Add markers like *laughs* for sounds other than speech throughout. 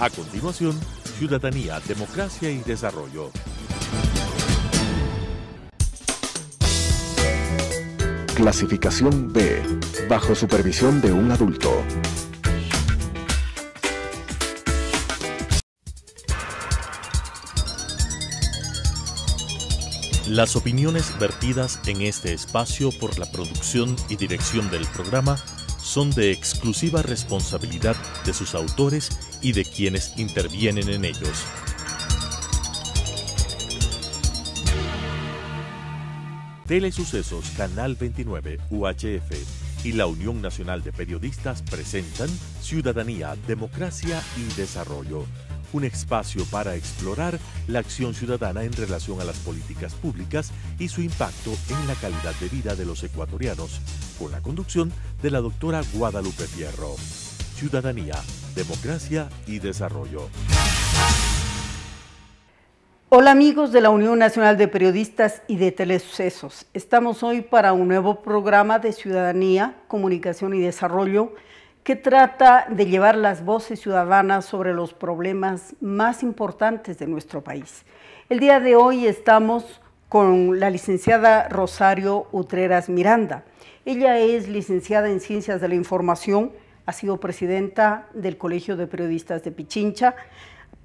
A continuación, Ciudadanía, Democracia y Desarrollo. Clasificación B, bajo supervisión de un adulto. Las opiniones vertidas en este espacio por la producción y dirección del programa son de exclusiva responsabilidad de sus autores y de quienes intervienen en ellos. Telesucesos Canal 29 UHF y la Unión Nacional de Periodistas presentan Ciudadanía, Democracia y Desarrollo, un espacio para explorar la acción ciudadana en relación a las políticas públicas y su impacto en la calidad de vida de los ecuatorianos, con la conducción de la doctora Guadalupe Fierro. Ciudadanía, Democracia y Desarrollo. Hola amigos de la Unión Nacional de Periodistas y de Telesucesos. Estamos hoy para un nuevo programa de Ciudadanía, Comunicación y Desarrollo que trata de llevar las voces ciudadanas sobre los problemas más importantes de nuestro país. El día de hoy estamos con la licenciada Rosario Utreras Miranda. Ella es licenciada en Ciencias de la Información, ha sido presidenta del Colegio de Periodistas de Pichincha,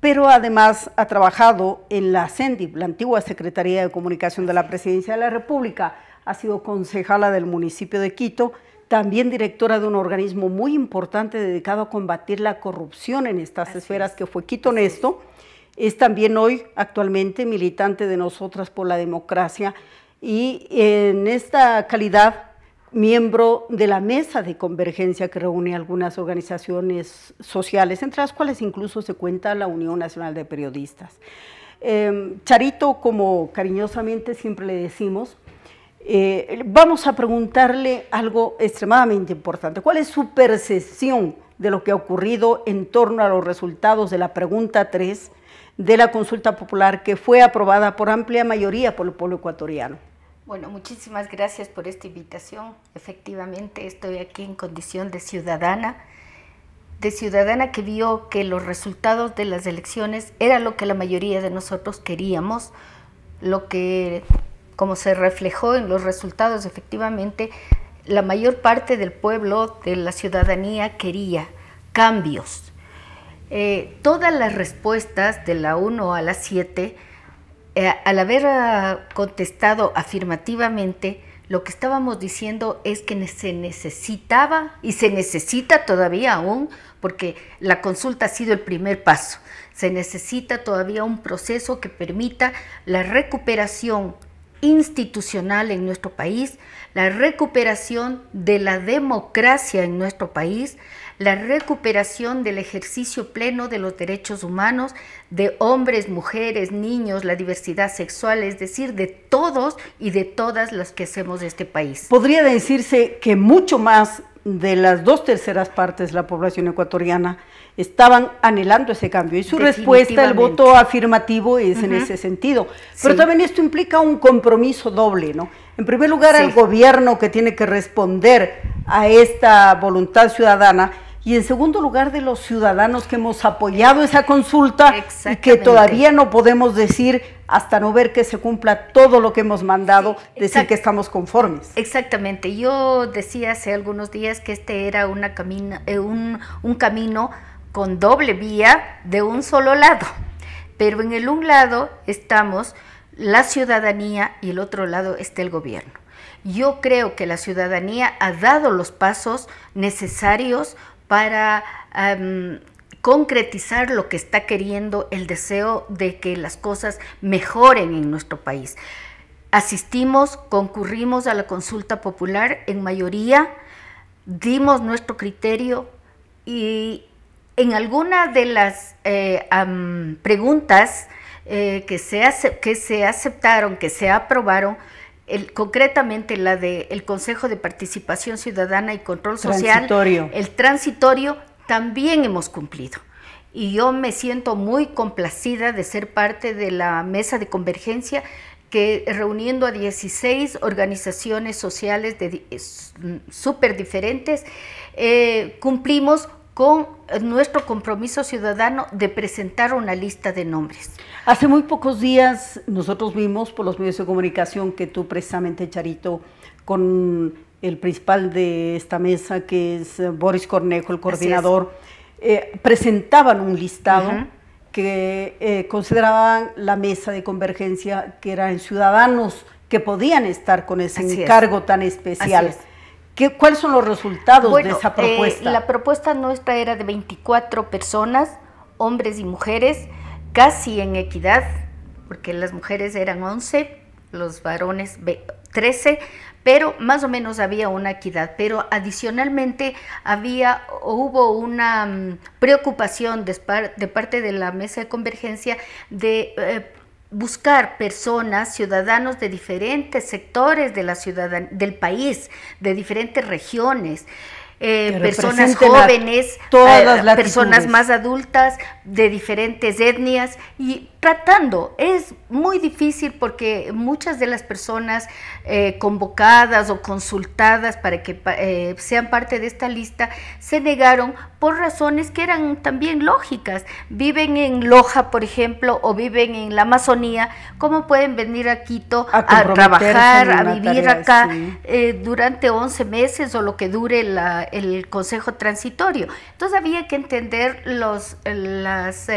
pero además ha trabajado en la CENDIP, la antigua Secretaría de Comunicación de la Presidencia de la República, ha sido concejala del municipio de Quito, también directora de un organismo muy importante dedicado a combatir la corrupción en estas esferas, que fue Quito Nesto, es también hoy actualmente militante de Nosotras por la Democracia y en esta calidad miembro de la mesa de convergencia que reúne algunas organizaciones sociales, entre las cuales incluso se cuenta la Unión Nacional de Periodistas. Em, Charito, como cariñosamente siempre le decimos, eh, vamos a preguntarle algo extremadamente importante. ¿Cuál es su percepción de lo que ha ocurrido en torno a los resultados de la pregunta 3 de la consulta popular que fue aprobada por amplia mayoría por el pueblo ecuatoriano? Bueno, muchísimas gracias por esta invitación. Efectivamente, estoy aquí en condición de ciudadana, de ciudadana que vio que los resultados de las elecciones era lo que la mayoría de nosotros queríamos, lo que, como se reflejó en los resultados, efectivamente, la mayor parte del pueblo, de la ciudadanía, quería cambios. Eh, todas las respuestas de la 1 a la 7 eh, al haber ah, contestado afirmativamente, lo que estábamos diciendo es que se necesitaba y se necesita todavía aún, porque la consulta ha sido el primer paso, se necesita todavía un proceso que permita la recuperación institucional en nuestro país, la recuperación de la democracia en nuestro país, la recuperación del ejercicio pleno de los derechos humanos de hombres, mujeres, niños, la diversidad sexual, es decir, de todos y de todas las que hacemos de este país. Podría decirse que mucho más de las dos terceras partes de la población ecuatoriana estaban anhelando ese cambio y su respuesta, el voto afirmativo, es en ese sentido. Pero también esto implica un compromiso doble, ¿no? En primer lugar, al gobierno que tiene que responder a esta voluntad ciudadana y en segundo lugar de los ciudadanos que hemos apoyado esa consulta y que todavía no podemos decir hasta no ver que se cumpla todo lo que hemos mandado, decir que estamos conformes. Exactamente, yo decía hace algunos días que este era una eh, un, un camino con doble vía de un solo lado, pero en el un lado estamos la ciudadanía y el otro lado está el gobierno. Yo creo que la ciudadanía ha dado los pasos necesarios para concretizar lo que está queriendo el deseo de que las cosas mejoren en nuestro país. Asistimos, concurrimos a la consulta popular en mayoría, dimos nuestro criterio y en alguna de las eh, preguntas eh, que, se que se aceptaron, que se aprobaron, concretamente la del Consejo de Participación Ciudadana y Control Social, el transitorio, también hemos cumplido. Y yo me siento muy complacida de ser parte de la mesa de convergencia que reuniendo a 16 organizaciones sociales súper diferentes, eh, cumplimos con nuestro compromiso ciudadano de presentar una lista de nombres. Hace muy pocos días nosotros vimos por los medios de comunicación que tú precisamente, Charito, con el principal de esta mesa, que es Boris Cornejo, el coordinador, eh, presentaban un listado que eh, consideraban la mesa de convergencia que eran ciudadanos que podían estar con ese encargo tan especial. ¿Qué, ¿Cuáles son los resultados de esa eh, propuesta? la propuesta nuestra era de 24 personas, hombres y mujeres, casi en equidad, porque las mujeres eran 11, los varones 13, pero más o menos había una equidad. Pero adicionalmente había, hubo una mm, preocupación de, parte de la mesa de convergencia de eh, buscar personas, ciudadanos de diferentes sectores de la ciudadan del país, de diferentes regiones. Eh, personas jóvenes, todas eh, personas más adultas de diferentes etnias y tratando. Es muy difícil porque muchas de las personas eh, convocadas o consultadas para que eh, sean parte de esta lista se negaron por razones que eran también lógicas. Viven en Loja, por ejemplo, o viven en la Amazonía, ¿cómo pueden venir a Quito a, trabajar, a vivir acá eh, durante 11 meses o lo que dure el Consejo Transitorio? Entonces había que entender los, las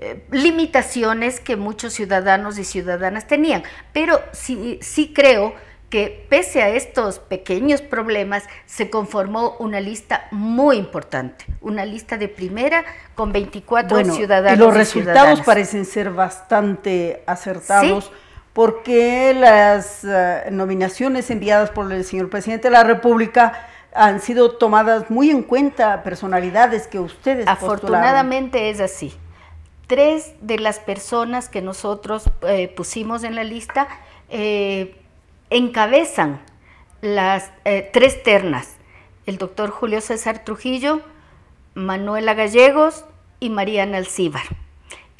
eh, limitaciones que muchos ciudadanos y ciudadanas tenían. Pero sí, sí creo que pese a estos pequeños problemas, se conformó una lista muy importante, una lista de primera con 24 ciudadanos. Y los resultados parecen ser bastante acertados. Porque las eh, nominaciones enviadas por el señor presidente de la República han sido tomadas muy en cuenta personalidades que ustedes Afortunadamente es así tres de las personas que nosotros eh, pusimos en la lista eh, encabezan las eh, tres ternas, el doctor Julio César Trujillo, Manuela Gallegos y Mariana Alcíbar.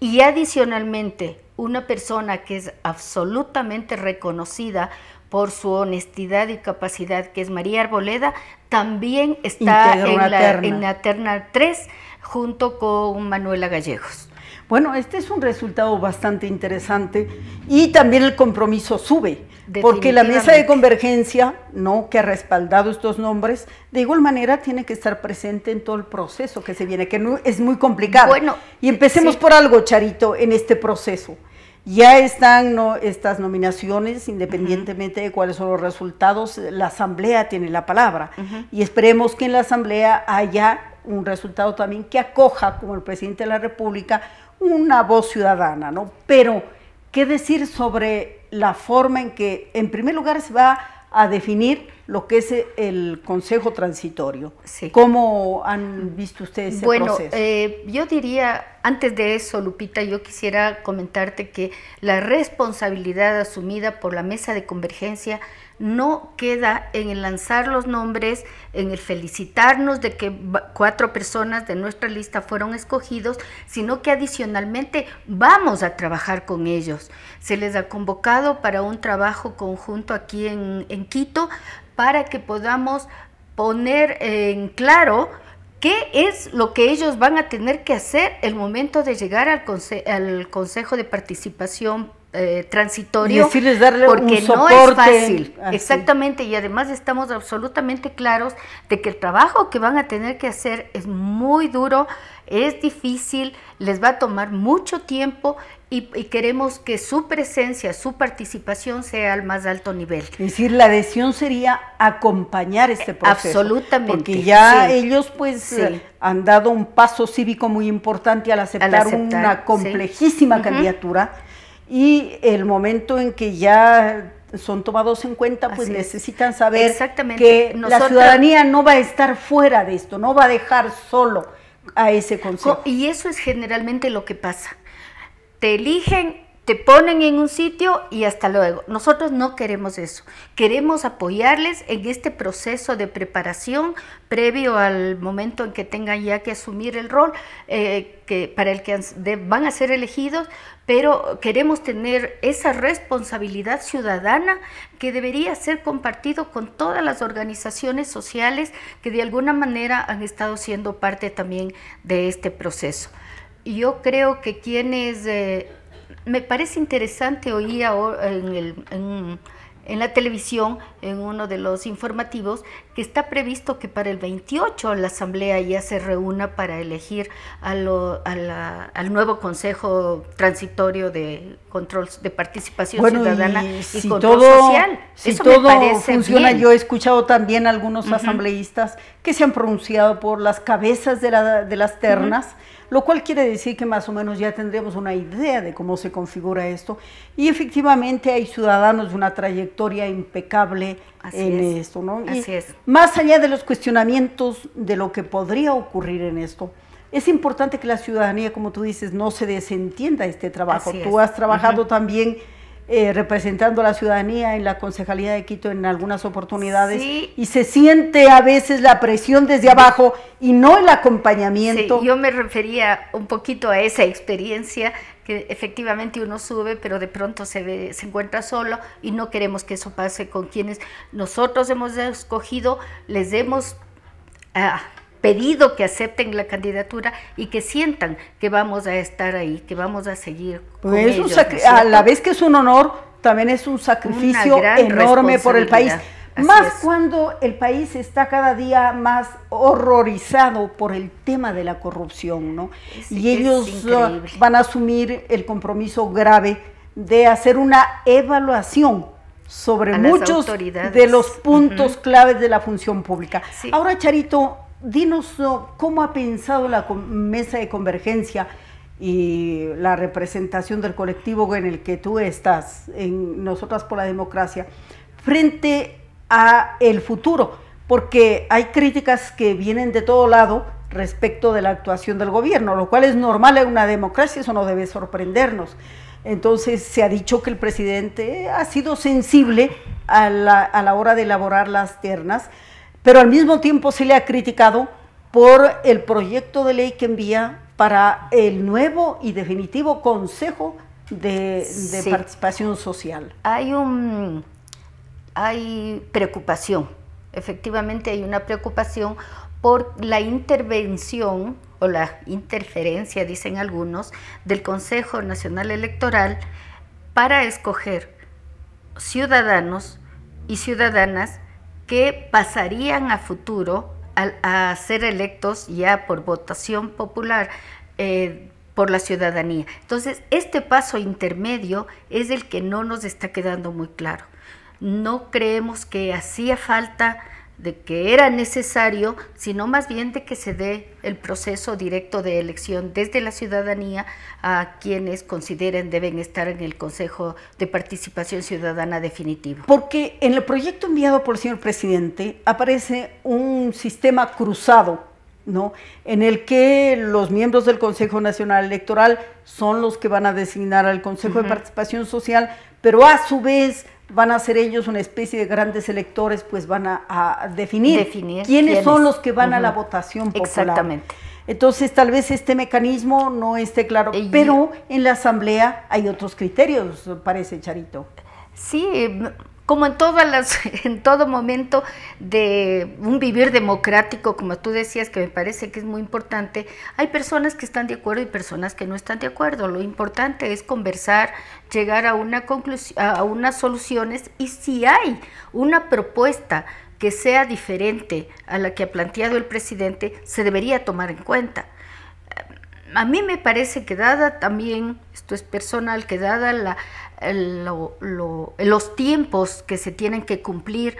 Y adicionalmente, una persona que es absolutamente reconocida por su honestidad y capacidad, que es María Arboleda, también está en la, en la terna 3 junto con Manuela Gallegos. Bueno, este es un resultado bastante interesante y también el compromiso sube, porque la mesa de convergencia, no que ha respaldado estos nombres, de igual manera tiene que estar presente en todo el proceso que se viene, que no, es muy complicado. Bueno, y empecemos por algo, Charito, en este proceso. Ya están estas nominaciones, independientemente de cuáles son los resultados, la Asamblea tiene la palabra. Y esperemos que en la Asamblea haya un resultado también que acoja, como el presidente de la República, una voz ciudadana, ¿no? Pero, ¿qué decir sobre la forma en que, en primer lugar, se va a definir lo que es el Consejo Transitorio? Sí. ¿Cómo han visto ustedes ese bueno, proceso? Bueno, eh, yo diría, antes de eso, Lupita, yo quisiera comentarte que la responsabilidad asumida por la Mesa de Convergencia no queda en el lanzar los nombres, en el felicitarnos de que cuatro personas de nuestra lista fueron escogidos, sino que adicionalmente vamos a trabajar con ellos. Se les ha convocado para un trabajo conjunto aquí en, Quito para que podamos poner en claro qué es lo que ellos van a tener que hacer el momento de llegar al, al Consejo de Participación eh, transitorio porque no es fácil. Exactamente, y además estamos absolutamente claros de que el trabajo que van a tener que hacer es muy duro, es difícil, les va a tomar mucho tiempo y, queremos que su presencia, su participación sea al más alto nivel. Es decir, la adhesión sería acompañar este proceso. Absolutamente. Porque ya ellos pues eh, han dado un paso cívico muy importante al aceptar, una complejísima candidatura y el momento en que ya son tomados en cuenta, pues necesitan saber que la ciudadanía no va a estar fuera de esto, no va a dejar solo a ese consejo. Y eso es generalmente lo que pasa. Te eligen te ponen en un sitio y hasta luego. Nosotros no queremos eso. Queremos apoyarles en este proceso de preparación previo al momento en que tengan ya que asumir el rol eh, que, para el que van a ser elegidos, pero queremos tener esa responsabilidad ciudadana que debería ser compartido con todas las organizaciones sociales que de alguna manera han estado siendo parte también de este proceso. Yo creo que quienes eh, me parece interesante oír en, el, en, la televisión, en uno de los informativos, que está previsto que para el 28 la Asamblea ya se reúna para elegir al nuevo Consejo Transitorio de Control de Participación Ciudadana y, Control Social. Si todo funciona, yo he escuchado también algunos asambleístas que se han pronunciado por las cabezas de, las ternas lo cual quiere decir que más o menos ya tendremos una idea de cómo se configura esto. Y efectivamente hay ciudadanos de una trayectoria impecable en esto, ¿no? Así es. Más allá de los cuestionamientos de lo que podría ocurrir en esto, es importante que la ciudadanía, como tú dices, no se desentienda este trabajo. Tú has trabajado también eh, representando a la ciudadanía en la Concejalía de Quito en algunas oportunidades y se siente a veces la presión desde abajo y no el acompañamiento. Sí, yo me refería un poquito a esa experiencia que efectivamente uno sube, pero de pronto se, ve, se encuentra solo y no queremos que eso pase con quienes nosotros hemos escogido, les hemos... Ah, pedido que acepten la candidatura y que sientan que vamos a estar ahí, que vamos a seguir. Pues a la vez que es un honor, también es un sacrificio enorme por el país. Más cuando el país está cada día más horrorizado por el tema de la corrupción, ¿no? y ellos uh, van a asumir el compromiso grave de hacer una evaluación sobre muchos de los puntos claves de la función pública. Ahora, Charito, dinos cómo ha pensado la mesa de convergencia y la representación del colectivo en el que tú estás, en Nosotras por la Democracia, frente a el futuro, porque hay críticas que vienen de todo lado respecto de la actuación del gobierno, lo cual es normal en una democracia, eso no debe sorprendernos. Entonces se ha dicho que el presidente ha sido sensible a la, a la hora de elaborar las ternas, pero al mismo tiempo se le ha criticado por el proyecto de ley que envía para el nuevo y definitivo Consejo de, Participación Social. Hay un hay preocupación, efectivamente hay una preocupación por la intervención o la interferencia, dicen algunos, del Consejo Nacional Electoral para escoger ciudadanos y ciudadanas que pasarían a futuro a, ser electos ya por votación popular. Eh, por la ciudadanía. Entonces, este paso intermedio es el que no nos está quedando muy claro. No creemos que hacía falta de que era necesario, sino más bien de que se dé el proceso directo de elección desde la ciudadanía a quienes consideren deben estar en el Consejo de Participación Ciudadana definitivo. Porque en el proyecto enviado por el señor presidente aparece un sistema cruzado, ¿no? En el que los miembros del Consejo Nacional Electoral son los que van a designar al Consejo de Participación Social, pero a su vez van a ser ellos una especie de grandes electores, pues van a, definir, quiénes, son los que van a la votación popular. Exactamente. Entonces, tal vez este mecanismo no esté claro, pero en la Asamblea hay otros criterios, parece, Charito. Sí, como en, todas las, *laughs* en todo momento de un vivir democrático, como tú decías, que me parece que es muy importante, hay personas que están de acuerdo y personas que no están de acuerdo. Lo importante es conversar, llegar a, una a unas soluciones y si hay una propuesta que sea diferente a la que ha planteado el presidente, se debería tomar en cuenta a mí me parece que dada también, esto es personal, que dada la, los tiempos que se tienen que cumplir,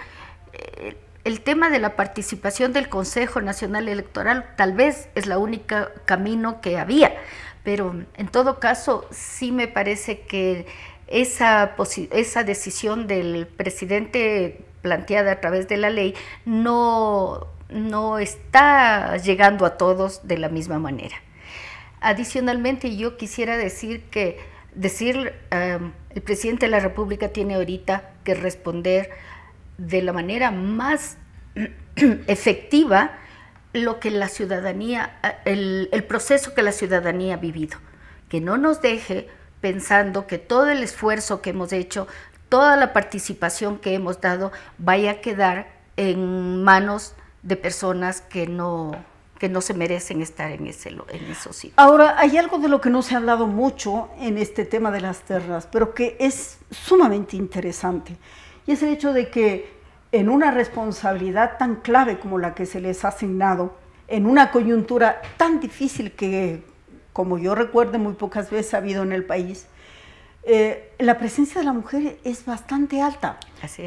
eh, el tema de la participación del Consejo Nacional Electoral tal vez es la única camino que había, pero en todo caso sí me parece que esa, esa decisión del presidente planteada a través de la ley no, no está llegando a todos de la misma manera. Adicionalmente, yo quisiera decir que decir, el presidente de la República tiene ahorita que responder de la manera más *clears throat* efectiva lo que la ciudadanía, el, el, proceso que la ciudadanía ha vivido, que no nos deje pensando que todo el esfuerzo que hemos hecho, toda la participación que hemos dado vaya a quedar en manos de personas que no, que no se merecen estar en, ese, en esos sitios. Ahora, hay algo de lo que no se ha hablado mucho en este tema de las terras, pero que es sumamente interesante, y es el hecho de que en una responsabilidad tan clave como la que se les ha asignado, en una coyuntura tan difícil que, como yo recuerdo, muy pocas veces ha habido en el país, eh, la presencia de la mujer es bastante alta,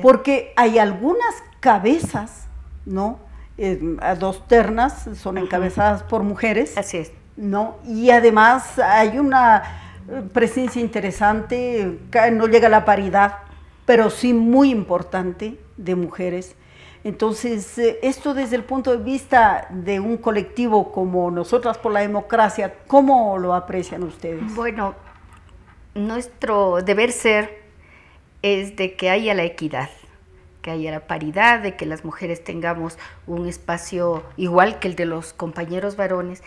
porque hay algunas cabezas, ¿no? Eh, dos ternas son encabezadas por mujeres. Así es. ¿no? Y además hay una eh, presencia interesante, no llega a la paridad, pero sí muy importante de mujeres. Entonces, eh, esto desde el punto de vista de un colectivo como Nosotras por la Democracia, ¿cómo lo aprecian ustedes? Bueno, nuestro deber ser es de que haya la equidad, que haya la paridad, de que las mujeres tengamos un espacio igual que el de los compañeros varones.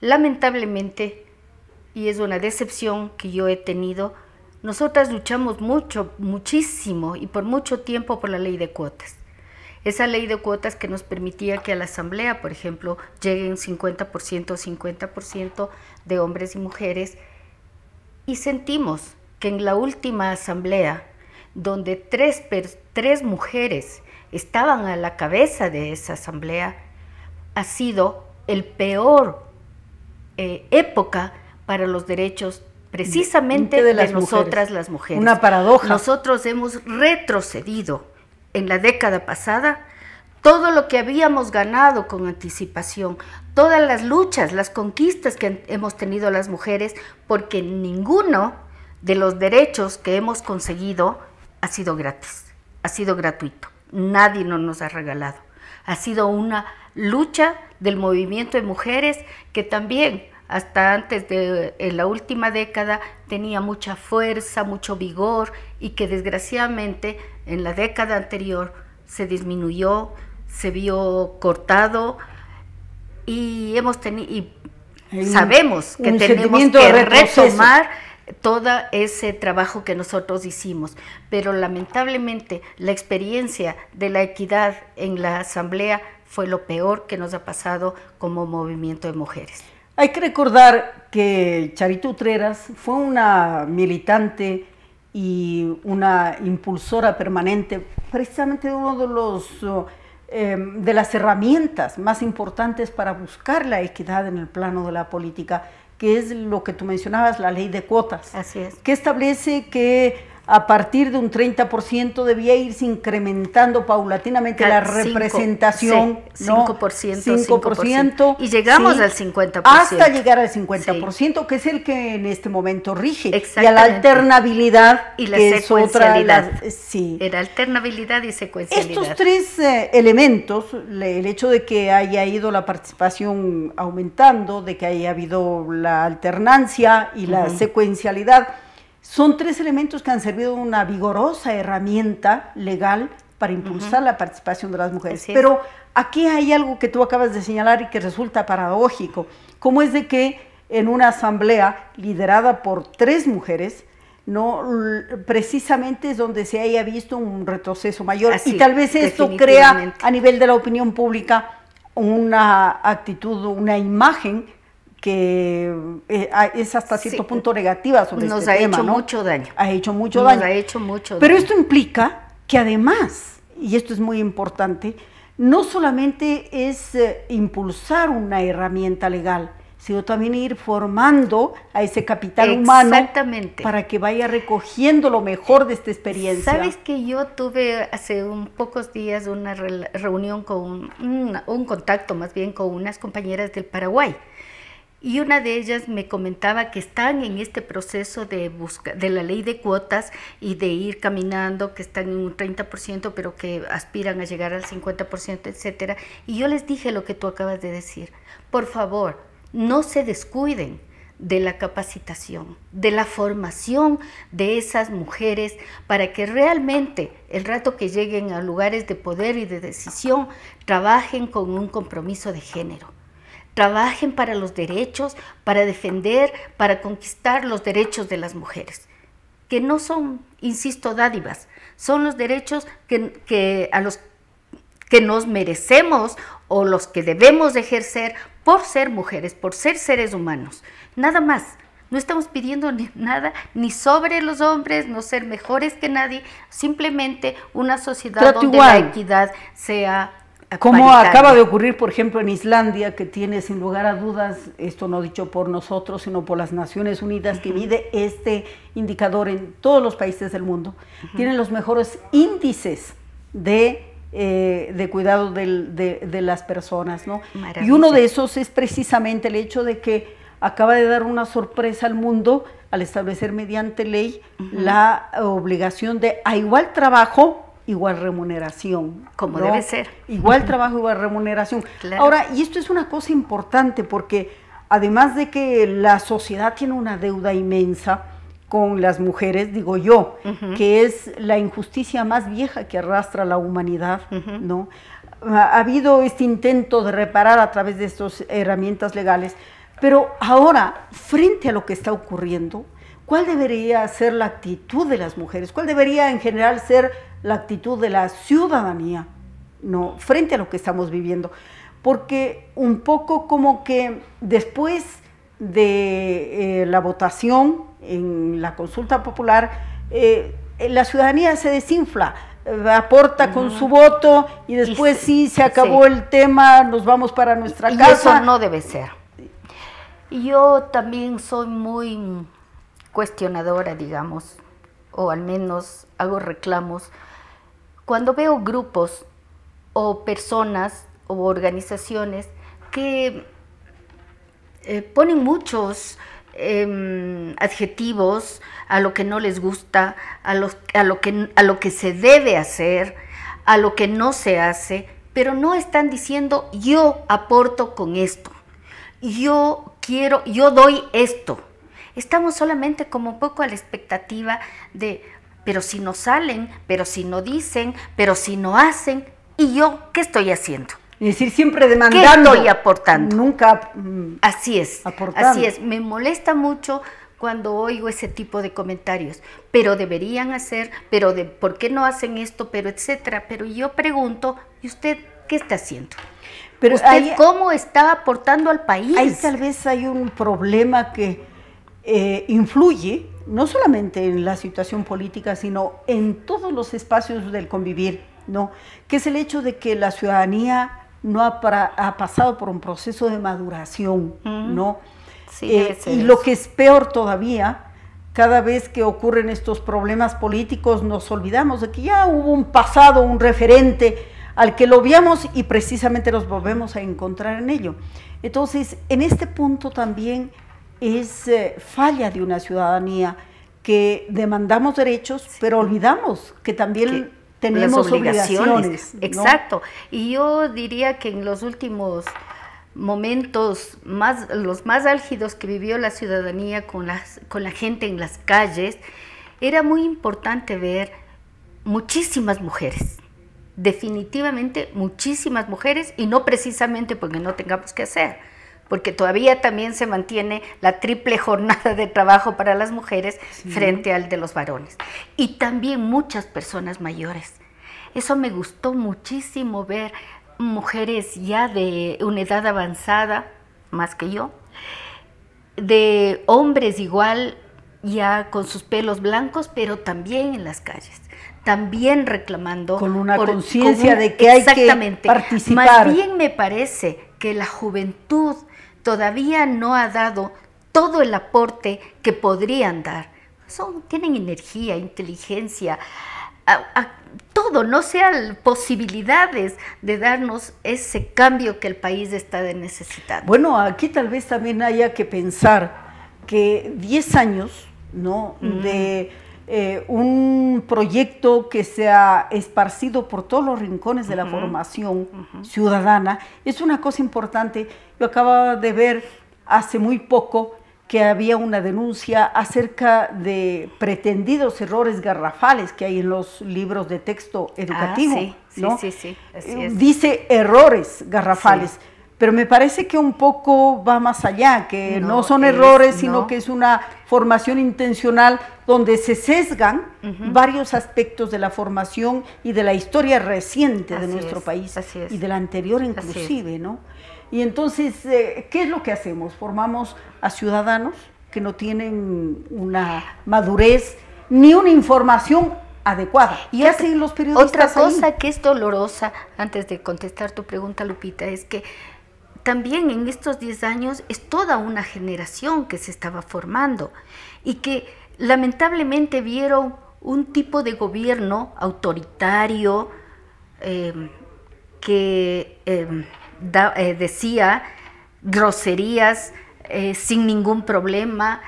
Lamentablemente, y es una decepción que yo he tenido, nosotras luchamos mucho, muchísimo y por mucho tiempo por la ley de cuotas. Esa ley de cuotas que nos permitía que a la asamblea, por ejemplo, lleguen 50% o 50% de hombres y mujeres. Y sentimos que en la última asamblea, donde tres, tres mujeres estaban a la cabeza de esa asamblea, ha sido el peor eh, época para los derechos precisamente de, las nosotras las mujeres. Una paradoja. Nosotros hemos retrocedido en la década pasada todo lo que habíamos ganado con anticipación, todas las luchas, las conquistas que hemos tenido las mujeres, porque ninguno de los derechos que hemos conseguido ha sido gratis, ha sido gratuito. Nadie nos ha regalado. Ha sido una lucha del movimiento de mujeres que también hasta antes de la última década tenía mucha fuerza, mucho vigor y que desgraciadamente en la década anterior se disminuyó, se vio cortado y hemos tenido sabemos que tenemos que retomar todo ese trabajo que nosotros hicimos, pero lamentablemente la experiencia de la equidad en la asamblea fue lo peor que nos ha pasado como movimiento de mujeres. Hay que recordar que Charito Utreras fue una militante y una impulsora permanente, precisamente de uno de los em, de las herramientas más importantes para buscar la equidad en el plano de la política, que es lo que tú mencionabas, la ley de cuotas. Así es. Que establece que a partir de un 30% debía irse incrementando paulatinamente la representación. 5%, 5%, Y llegamos al 50%. Hasta llegar al 50%, que es el que en este momento rige. Y a la alternabilidad. Y la secuencialidad. sí. Era alternabilidad y secuencialidad. Estos tres eh, elementos, el hecho de que haya ido la participación aumentando, de que haya habido la alternancia y la secuencialidad, son tres elementos que han servido una vigorosa herramienta legal para impulsar la participación de las mujeres. Pero aquí hay algo que tú acabas de señalar y que resulta paradójico, como es de que en una asamblea liderada por tres mujeres, no precisamente es donde se haya visto un retroceso mayor. Y tal vez esto crea a nivel de la opinión pública una actitud, una imagen que eh, es hasta cierto punto negativa sobre Nos este tema. Ha hecho mucho daño. Ha hecho mucho daño. Nos ha hecho mucho Pero esto implica que además, y esto es muy importante, no solamente es eh, impulsar una herramienta legal, sino también ir formando a ese capital humano para que vaya recogiendo lo mejor de esta experiencia. Sabes que yo tuve hace un pocos días una reunión con un contacto más bien con unas compañeras del Paraguay y una de ellas me comentaba que están en este proceso de, busca, de la ley de cuotas y de ir caminando, que están en un 30%, pero que aspiran a llegar al 50%, etcétera. Y yo les dije lo que tú acabas de decir. Por favor, no se descuiden de la capacitación, de la formación de esas mujeres para que realmente el rato que lleguen a lugares de poder y de decisión trabajen con un compromiso de género. Trabajen para los derechos, para defender, para conquistar los derechos de las mujeres, que no son, insisto, dádivas, son los derechos que, a los que nos merecemos o los que debemos ejercer por ser mujeres, por ser seres humanos. Nada más. No estamos pidiendo nada ni sobre los hombres, no ser mejores que nadie, simplemente una sociedad donde la equidad sea como acaba de ocurrir, por ejemplo, en Islandia, que tiene sin lugar a dudas, esto no dicho por nosotros, sino por las Naciones Unidas, que mide este indicador en todos los países del mundo, tienen los mejores índices de eh, de cuidado de, las personas, ¿no? Y uno de esos es precisamente el hecho de que acaba de dar una sorpresa al mundo al establecer mediante ley la obligación de a igual trabajo igual remuneración. Como debe ser. Igual trabajo, igual remuneración. Ahora, y esto es una cosa importante porque además de que la sociedad tiene una deuda inmensa, con las mujeres, digo yo, que es la injusticia más vieja que arrastra la humanidad, ¿no? Ha, habido este intento de reparar a través de estas herramientas legales, pero ahora, frente a lo que está ocurriendo, ¿cuál debería ser la actitud de las mujeres? ¿Cuál debería en general ser la actitud de la ciudadanía, ¿no? Frente a lo que estamos viviendo. Porque un poco como que después de eh, la votación en la consulta popular, eh, la ciudadanía se desinfla, eh, aporta con su voto y después sí, se acabó el tema, nos vamos para nuestra casa. Eso no debe ser. Yo también soy muy cuestionadora, digamos, o al menos hago reclamos. Cuando veo grupos o personas o organizaciones que eh, ponen muchos em, adjetivos a lo que no les gusta, a, lo que, a lo que se debe hacer, a lo que no se hace, pero no están diciendo yo aporto con esto, yo quiero, yo doy esto. Estamos solamente como un poco a la expectativa de, pero si no salen, pero si no dicen, pero si no hacen, ¿y yo qué estoy haciendo? Es decir, siempre demandando. ¿Qué estoy aportando? Nunca. Mm, así es. Aportando. Así es. Me molesta mucho cuando oigo ese tipo de comentarios. Pero deberían hacer, pero de por qué no hacen esto, pero etcétera. Pero yo pregunto, ¿y usted qué está haciendo? Pero ¿Usted cómo está aportando al país? Ahí tal vez hay un problema que eh, influye no solamente en la situación política, sino en todos los espacios del convivir, ¿no? Que es el hecho de que la ciudadanía no ha, ha pasado por un proceso de maduración, ¿no? Eh, y lo que es peor todavía, cada vez que ocurren estos problemas políticos nos olvidamos de que ya hubo un pasado, un referente al que lo viamos y precisamente nos volvemos a encontrar en ello. Entonces, en este punto también es eh, falla de una ciudadanía que demandamos derechos, pero olvidamos que también tenemos obligaciones. Exacto. Y yo diría que en los últimos momentos más los más álgidos que vivió la ciudadanía con las con la gente en las calles era muy importante ver muchísimas mujeres definitivamente muchísimas mujeres y no precisamente porque no tengamos que hacer porque todavía también se mantiene la triple jornada de trabajo para las mujeres frente al de los varones. Y también muchas personas mayores. Eso me gustó muchísimo ver mujeres ya de una edad avanzada, más que yo, de hombres igual, ya con sus pelos blancos, pero también en las calles, también reclamando. Con una conciencia de que hay que participar. Más bien me parece que la juventud todavía no ha dado todo el aporte que podrían dar. Son, tienen energía, inteligencia, todo, no sean posibilidades de darnos ese cambio que el país está necesitando. Bueno, aquí tal vez también haya que pensar que 10 años ¿no? de eh, un proyecto que se ha esparcido por todos los rincones de la formación ciudadana es una cosa importante. Yo acababa de ver hace muy poco que había una denuncia acerca de pretendidos errores garrafales que hay en los libros de texto educativo. Ah, sí, ¿no? sí, sí, así es. Dice errores garrafales, pero me parece que un poco va más allá, que no, No, son es- errores, sino no. que es una formación intencional donde se sesgan varios aspectos de la formación y de la historia reciente de nuestro es, país así es. y de la anterior inclusive, ¿no? Y entonces, eh, ¿qué es lo que hacemos? Formamos a ciudadanos que no tienen una madurez ni una información adecuada. Y ¿Qué otra- hacen los periodistas Otra ahí? cosa que es dolorosa, antes de contestar tu pregunta, Lupita, es que también en estos 10 años es toda una generación que se estaba formando y que lamentablemente vieron un tipo de gobierno autoritario eh, que da- eh, decía groserías eh, sin ningún problema,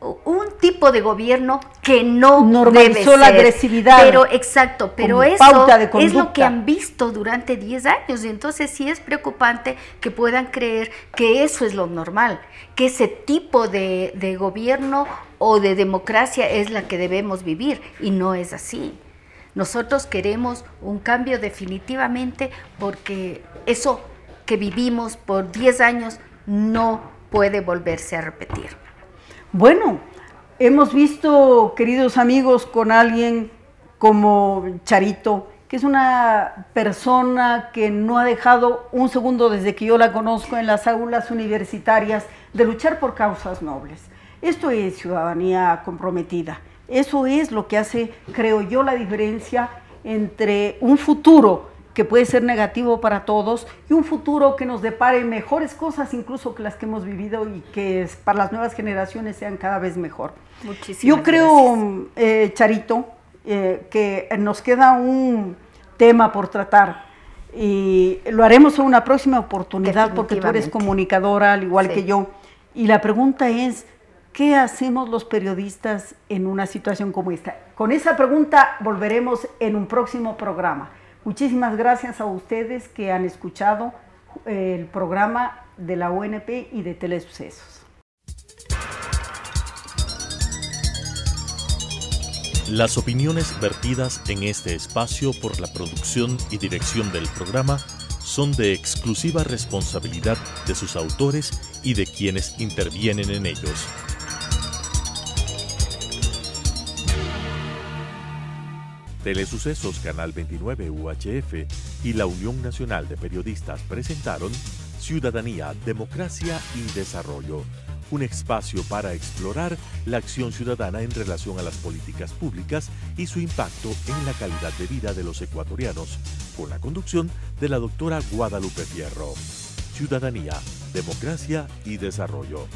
un tipo de gobierno que no Normalizó debe la ser. agresividad Pero exacto, pero eso pauta de es lo que han visto durante 10 años y entonces sí es preocupante que puedan creer que eso es lo normal, que ese tipo de, de gobierno o de democracia es la que debemos vivir y no es así. Nosotros queremos un cambio definitivamente porque eso que vivimos por 10 años no puede volverse a repetir. Bueno, hemos visto, queridos amigos, con alguien como Charito, que es una persona que no ha dejado un segundo desde que yo la conozco en las aulas universitarias de luchar por causas nobles. Esto es ciudadanía comprometida. Eso es lo que hace, creo yo, la diferencia entre un futuro que puede ser negativo para todos y un futuro que nos depare mejores cosas incluso que las que hemos vivido y que es- para las nuevas generaciones sean cada vez mejor. Muchísimas Yo creo, eh, Charito, eh, que nos queda un tema por tratar y lo haremos en una próxima oportunidad porque tú eres comunicadora al igual Sí. que yo. Y la pregunta es, ¿qué hacemos los periodistas en una situación como esta? Con esa pregunta volveremos en un próximo programa. Muchísimas gracias a ustedes que han escuchado eh, el programa de la UNP y de Telesucesos. Las opiniones vertidas en este espacio por la producción y dirección del programa son de exclusiva responsabilidad de sus autores y de quienes intervienen en ellos. Telesucesos Canal 29 UHF y la Unión Nacional de Periodistas presentaron Ciudadanía, Democracia y Desarrollo, un espacio para explorar la acción ciudadana en relación a las políticas públicas y su impacto en la calidad de vida de los ecuatorianos, con la conducción de la doctora Guadalupe Fierro. Ciudadanía, Democracia y Desarrollo.